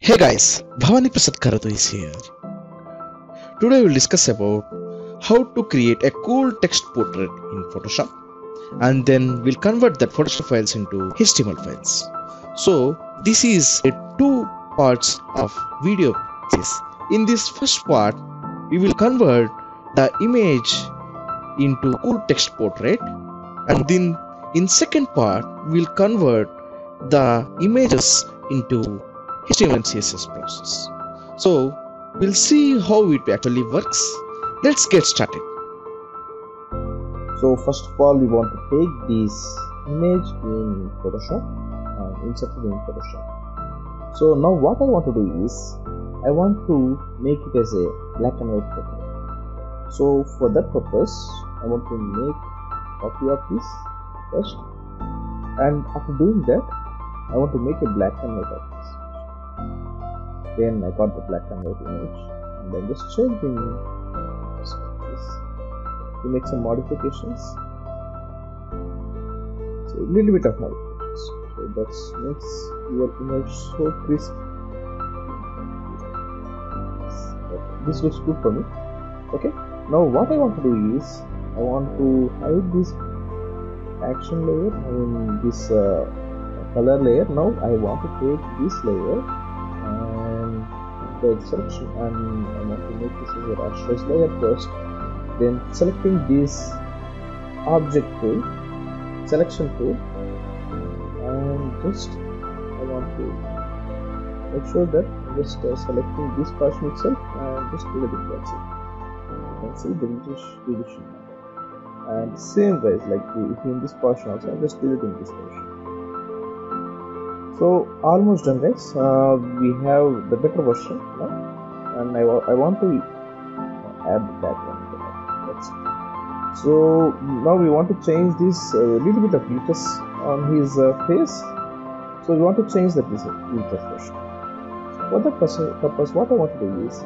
Hey guys, Bhavani Prasad Karrotu is here. Today we'll discuss about how to create a cool text portrait in Photoshop and then we'll convert that Photoshop files into HTML files. So this is a two parts of video. In this first part, we will convert the image into cool text portrait and then in second part we'll convert the images into HTML and CSS process. So we'll see how it actually works. Let's get started. So first of all, we want to take this image in Photoshop and insert it in Photoshop. So now what I want to do is I want to make it as a black and white photo. So for that purpose, I want to make copy of this first, and after doing that, I want to make a black and white of this. Then I got the black and white image, and I'm just changing this to make some modifications. So a little bit of modifications. So that makes your image so crisp. This looks good for me. Okay. Now what I want to do is I want to hide this action layer. I mean this uh, color layer. Now I want to take this layer the selection and I want to make this as a rasterize layer first then selecting this object tool selection tool and just I want to make sure that I'm just uh, selecting this portion itself and just do the it. You can see the reduce- reduction and same guys like if in this portion also I'm just deleting this portion so almost done guys. Uh, we have the better version and I, I want to add that one. So now we want to change this uh, little bit of glitches on his uh, face. So we want to change that glitches first for that purpose what I want to do is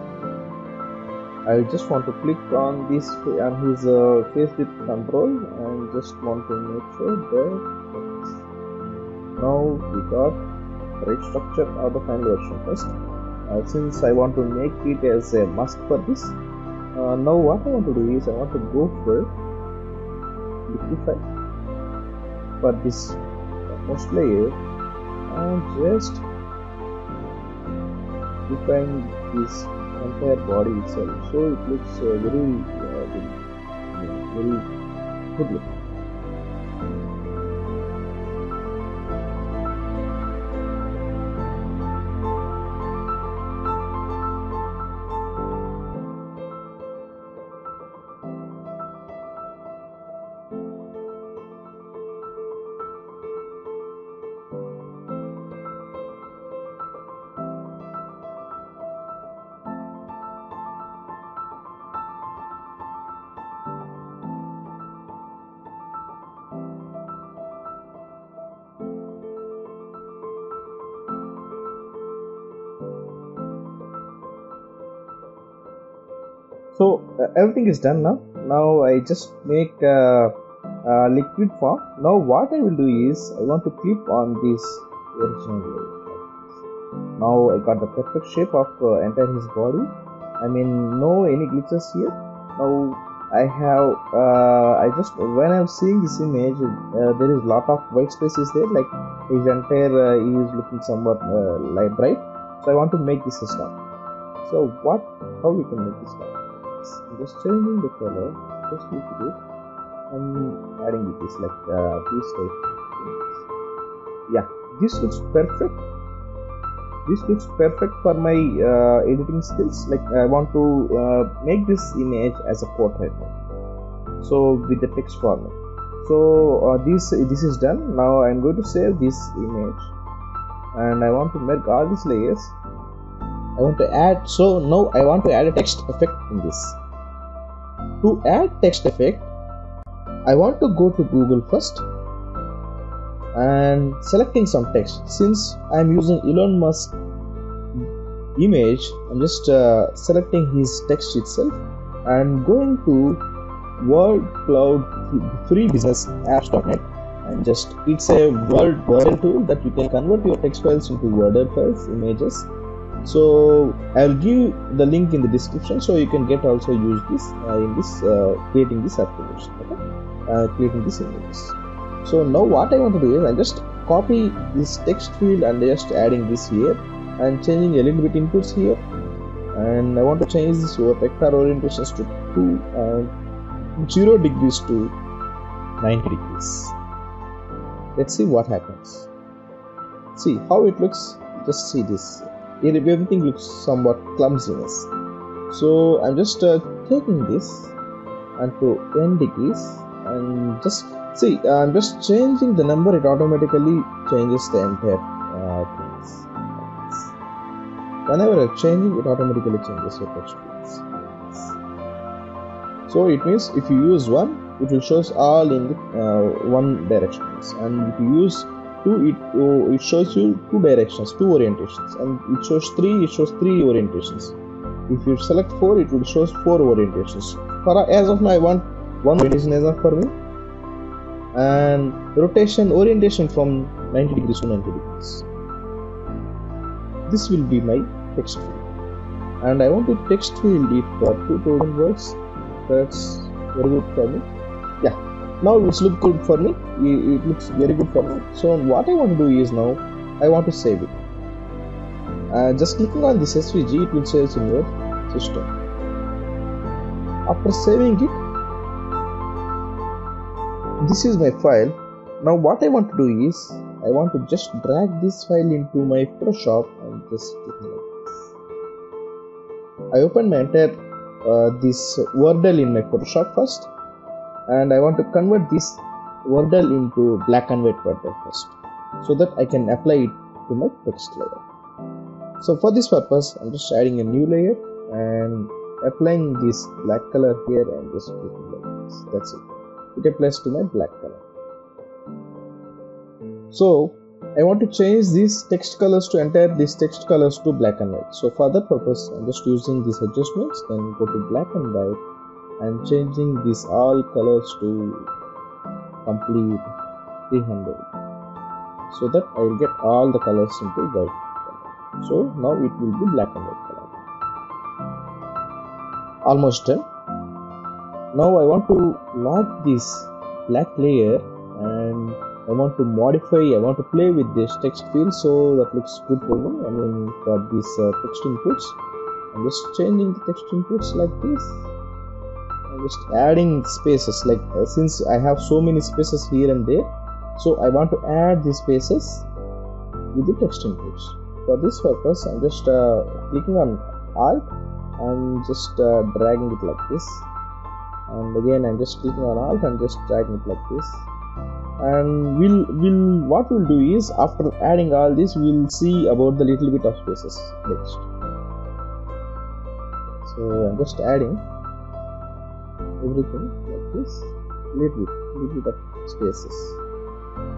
I just want to click on this on his uh, face with control and just want to make sure that now we got right structure of the final version first. Uh, since I want to make it as a mask for this uh, now what I want to do is I want to go for liquify for this first layer and just define this entire body itself. So it looks uh, very uh, very good look so uh, everything is done now. Now i just make uh, uh, liquid form. Now what i will do is i want to clip on this original layer now i got the perfect shape of entire his body. I mean no any glitches here. Now i have uh, i just when i'm seeing this image uh, there is lot of white spaces there like his entire uh, he is looking somewhat light bright. So i want to make this star. So what how we can make this I'm just changing the color just a little bit and adding it. Is like uh, this type yeah this looks perfect. This looks perfect for my uh, editing skills. Like I want to uh, make this image as a portrait. So with the text format. So uh, this this is done. Now I'm going to save this image. And I want to make all these layers I want to add so now I want to add a text effect in this. To add text effect I want to go to Google first and selecting some text. Since I'm using Elon Musk image I'm just uh, selecting his text itself and going to Word Cloud Free Business Apps.net and just it's a word word tool that you can convert your text files into word files images so i'll give the link in the description so you can get also use this uh, in this uh, creating this application okay? Uh, creating this images so now what i want to do is i just copy this text field and just adding this here and changing a little bit inputs here. And i want to change this vector orientations to 2 and 0 degrees to 90 degrees. Let's see what happens. See how it looks. Just see this Here everything looks somewhat clumsiness. So i'm just uh, taking this and to 10 degrees and just see i'm just changing the number it automatically changes the entire uh, things. Whenever i'm changing it automatically changes your text fields so it means if you use one it will shows all in the, uh, one directions and if you use two it oh, it shows you two directions two orientations. And it shows three it shows three orientations. If you select four it will shows four orientations. For as of now i want one orientation as of for me. And rotation orientation from 90 degrees to 90 degrees. This will be my text field. And i want to text field it for 2000 words that's very good for me. Yeah now it looks good for me. It looks very good for me. So what i want to do is now i want to save it. Uh, just clicking on this svg it will save in your system. After saving it this is my file. Now what i want to do is i want to just drag this file into my photoshop and just click like this. I open my entire uh, this wordle in my photoshop first and I want to convert this wordle into black and white wordle first so that I can apply it to my text layer. So for this purpose I'm just adding a new layer and applying this black color here and just clicking like this. That's it. It applies to my black color. So I want to change these text colors to entire these text colors to black and white. So for that purpose I'm just using these adjustments then go to black and white and changing these all colors to complete 300 so that I will get all the colors into white. So now it will be black and white color. Almost done. Now I want to lock this black layer and I want to modify I want to play with this text field so that looks good for me. I mean for these uh, text inputs. I'm just changing the text inputs like this just adding spaces. Like uh, since I have so many spaces here and there so I want to add these spaces with the text inputs. For this purpose I'm just uh, clicking on alt and just uh, dragging it like this. And again I'm just clicking on alt and just dragging it like this. And we'll will what we'll do is after adding all this we'll see about the little bit of spaces next. So I'm just adding everything like this little bit little bit of spaces.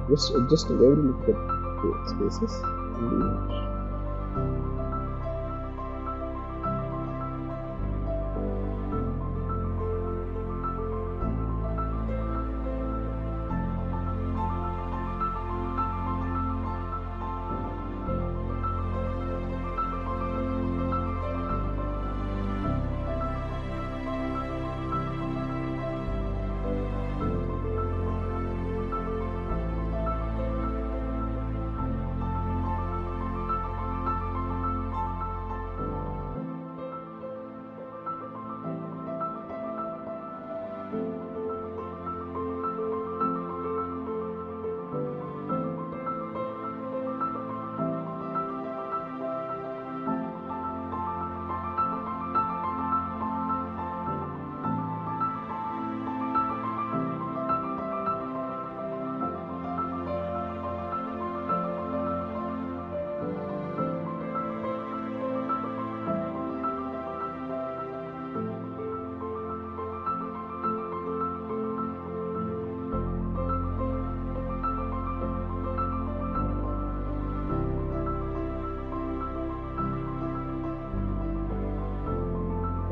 Just adjusting every little bit of spaces. In the image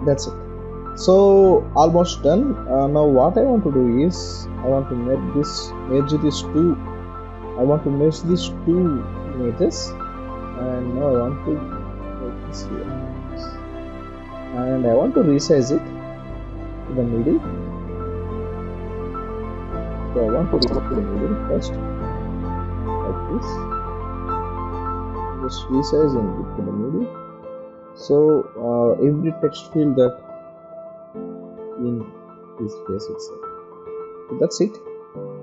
that's it. So almost done. Uh, now what i want to do is i want to make this merge these two. I want to merge these two images and now i want to make this here. And I want to resize it to the middle. So I want to to the middle first. Like this. Just resizing it to the middle so uh, every text field that in this space itself. So that's it.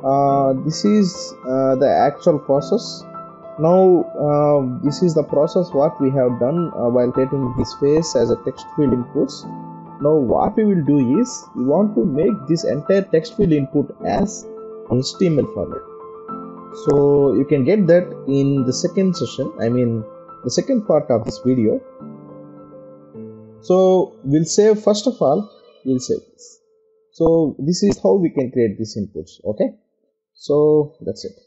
Uh, this is uh, the actual process. Now uh, this is the process what we have done uh, while creating this face as a text field inputs now what we will do is we want to make this entire text field input as html format. So you can get that in the second session i mean the second part of this video so we'll save first of all we'll save this. So this is how we can create these inputs okay? So that's it